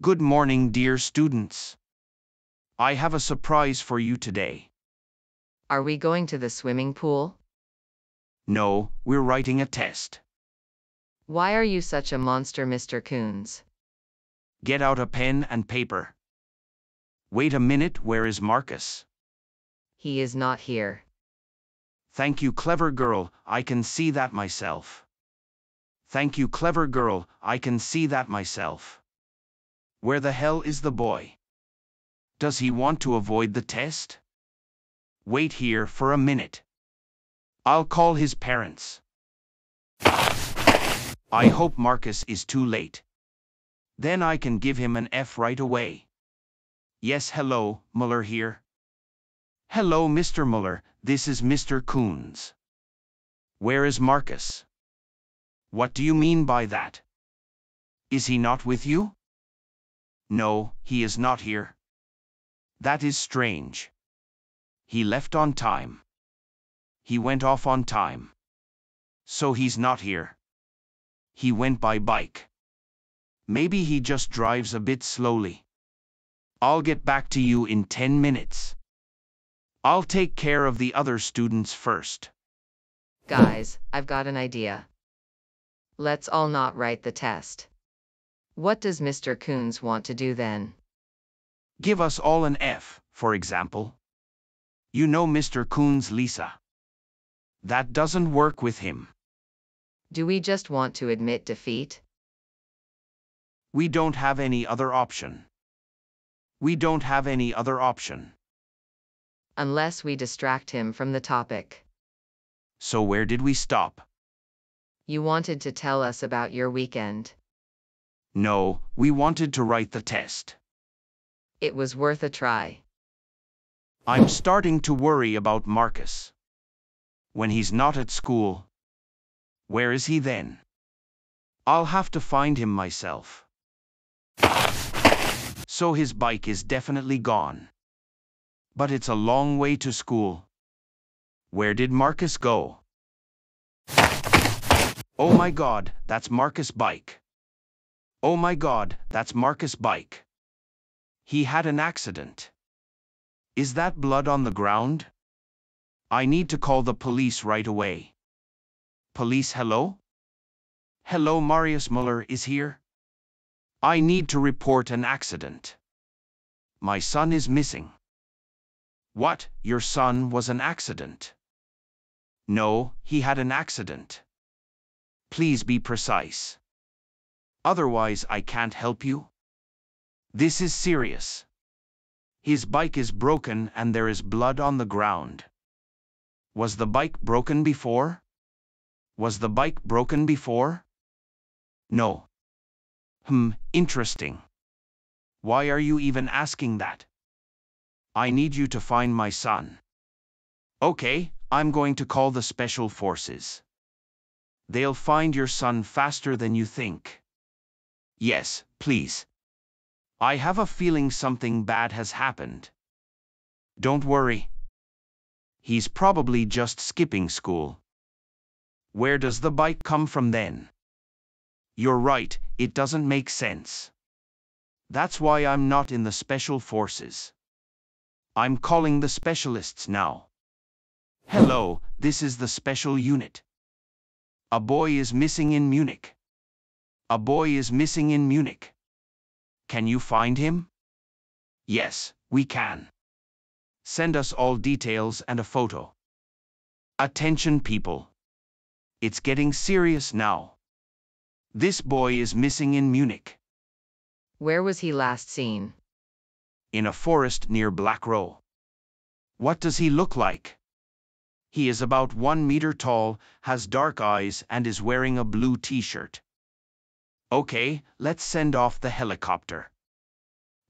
Good morning, dear students. I have a surprise for you today. Are we going to the swimming pool? No, we're writing a test. Why are you such a monster, Mr. Coons? Get out a pen and paper. Wait a minute, where is Marcus? He is not here. Thank you, clever girl, I can see that myself. Thank you, clever girl, I can see that myself. Where the hell is the boy? Does he want to avoid the test? Wait here for a minute. I'll call his parents. I hope Marcus is too late. Then I can give him an F right away. Yes, hello, Muller here. Hello, Mr. Muller, this is Mr. Coons. Where is Marcus? What do you mean by that? Is he not with you? No, he is not here. That is strange. He left on time. He went off on time. So he's not here. He went by bike. Maybe he just drives a bit slowly. I'll get back to you in 10 minutes. I'll take care of the other students first. Guys, I've got an idea. Let's all not write the test. What does Mr. Coons want to do then? Give us all an F, for example. You know Mr. Coons, Lisa. That doesn't work with him. Do we just want to admit defeat? We don't have any other option. We don't have any other option. Unless we distract him from the topic. So where did we stop? You wanted to tell us about your weekend. No, we wanted to write the test. It was worth a try. I'm starting to worry about Marcus. When he's not at school, where is he then? I'll have to find him myself. So his bike is definitely gone. But it's a long way to school. Where did Marcus go? Oh my god, that's Marcus' bike. Oh my god, that's Marcus' bike. He had an accident. Is that blood on the ground? I need to call the police right away. Police hello? Hello Marius Muller is here? I need to report an accident. My son is missing. What, your son was an accident? No, he had an accident. Please be precise. Otherwise I can't help you. This is serious. His bike is broken and there is blood on the ground. Was the bike broken before? Was the bike broken before? No. Hmm, interesting. Why are you even asking that? I need you to find my son. Okay, I'm going to call the special forces. They'll find your son faster than you think. Yes, please. I have a feeling something bad has happened. Don't worry. He's probably just skipping school. Where does the bike come from then? You're right, it doesn't make sense. That's why I'm not in the special forces. I'm calling the specialists now. Hello, this is the special unit. A boy is missing in Munich. A boy is missing in Munich. Can you find him? Yes, we can. Send us all details and a photo. Attention people. It's getting serious now. This boy is missing in Munich. Where was he last seen? In a forest near Blackrow. What does he look like? He is about one meter tall, has dark eyes and is wearing a blue t-shirt. Okay, let's send off the helicopter.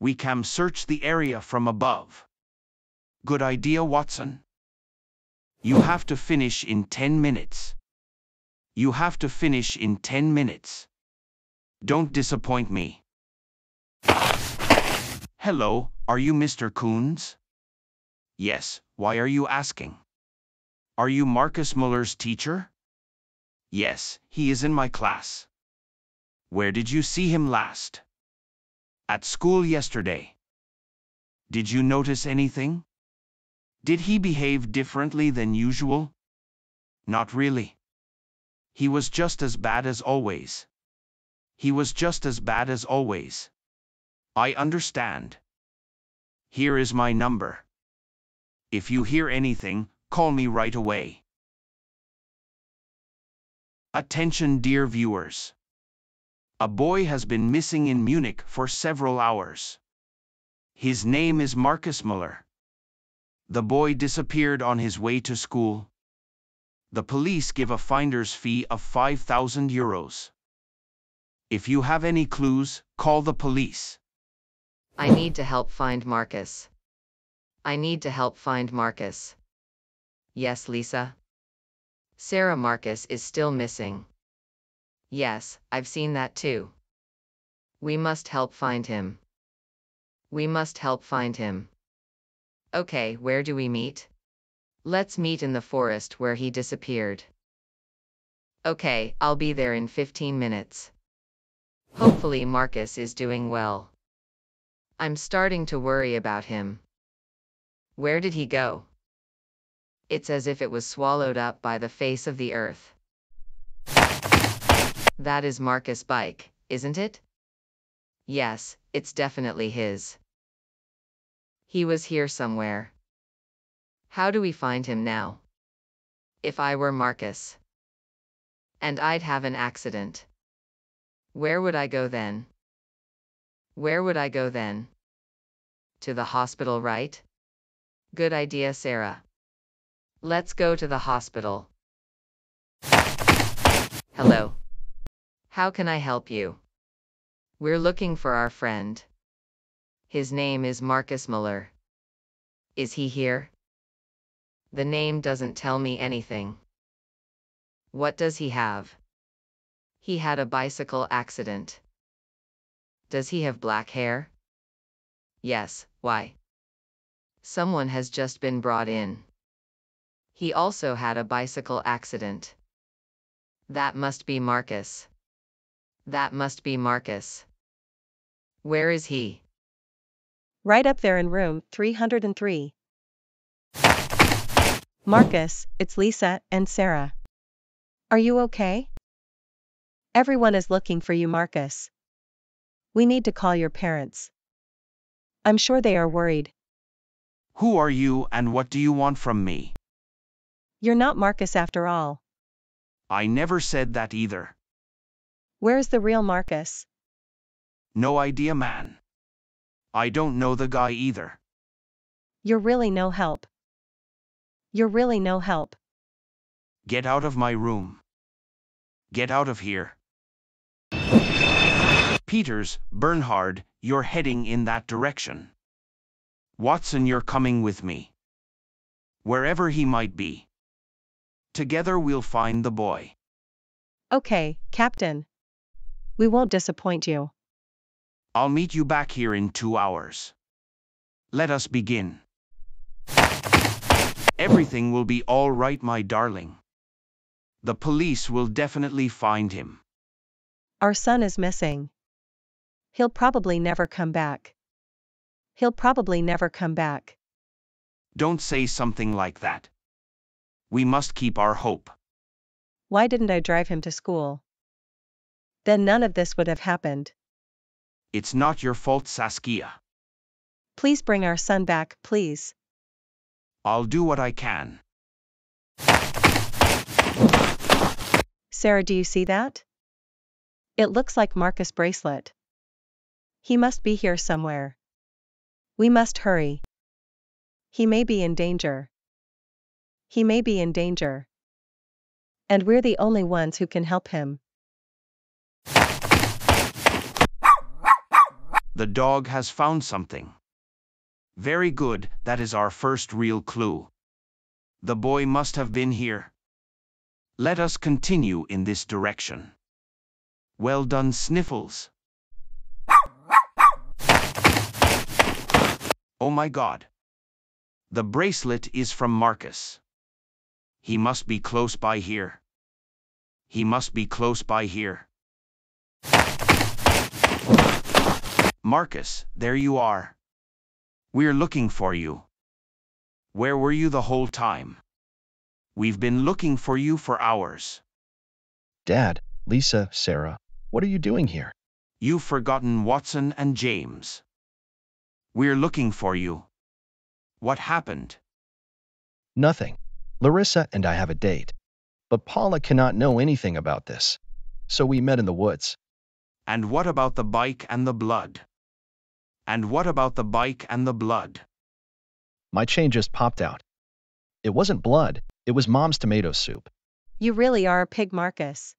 We can search the area from above. Good idea, Watson. You have to finish in 10 minutes. You have to finish in 10 minutes. Don't disappoint me. Hello, are you Mr. Coons? Yes, why are you asking? Are you Marcus Muller's teacher? Yes, he is in my class. Where did you see him last? At school yesterday. Did you notice anything? Did he behave differently than usual? Not really. He was just as bad as always. He was just as bad as always. I understand. Here is my number. If you hear anything, call me right away. Attention dear viewers. A boy has been missing in Munich for several hours. His name is Marcus Muller. The boy disappeared on his way to school. The police give a finder's fee of 5,000 euros. If you have any clues, call the police. I need to help find Marcus. I need to help find Marcus. Yes, Lisa. Sarah Marcus is still missing. Yes, I've seen that too. We must help find him. We must help find him. Okay, where do we meet? Let's meet in the forest where he disappeared. Okay, I'll be there in 15 minutes. Hopefully Marcus is doing well. I'm starting to worry about him. Where did he go? It's as if it was swallowed up by the face of the earth. That is Marcus' bike, isn't it? Yes, it's definitely his. He was here somewhere. How do we find him now? If I were Marcus. And I'd have an accident. Where would I go then? Where would I go then? To the hospital, right? Good idea, Sarah. Let's go to the hospital. Hello. How can I help you? We're looking for our friend. His name is Marcus Muller. Is he here? The name doesn't tell me anything. What does he have? He had a bicycle accident. Does he have black hair? Yes, why? Someone has just been brought in. He also had a bicycle accident. That must be Marcus. That must be Marcus. Where is he? Right up there in room 303. Marcus, it's Lisa and Sarah. Are you okay? Everyone is looking for you, Marcus. We need to call your parents. I'm sure they are worried. Who are you and what do you want from me? You're not Marcus after all. I never said that either. Where's the real Marcus? No idea, man. I don't know the guy either. You're really no help. You're really no help. Get out of my room. Get out of here. Peters, Bernhard, you're heading in that direction. Watson, you're coming with me. Wherever he might be. Together we'll find the boy. Okay, Captain. We won't disappoint you. I'll meet you back here in two hours. Let us begin. Everything will be all right, my darling. The police will definitely find him. Our son is missing. He'll probably never come back. He'll probably never come back. Don't say something like that. We must keep our hope. Why didn't I drive him to school? Then none of this would have happened. It's not your fault, Saskia. Please bring our son back, please. I'll do what I can. Sarah, do you see that? It looks like Marcus' bracelet. He must be here somewhere. We must hurry. He may be in danger. He may be in danger. And we're the only ones who can help him. The dog has found something. Very good, that is our first real clue. The boy must have been here. Let us continue in this direction. Well done, Sniffles. Oh my god. The bracelet is from Marcus. He must be close by here. He must be close by here. Marcus, there you are. We're looking for you. Where were you the whole time? We've been looking for you for hours. Dad, Lisa, Sarah, what are you doing here? You've forgotten Watson and James. We're looking for you. What happened? Nothing. Larissa and I have a date. But Paula cannot know anything about this. So we met in the woods. And what about the bike and the blood? And what about the bike and the blood? My chain just popped out. It wasn't blood, it was mom's tomato soup. You really are a pig, Marcus.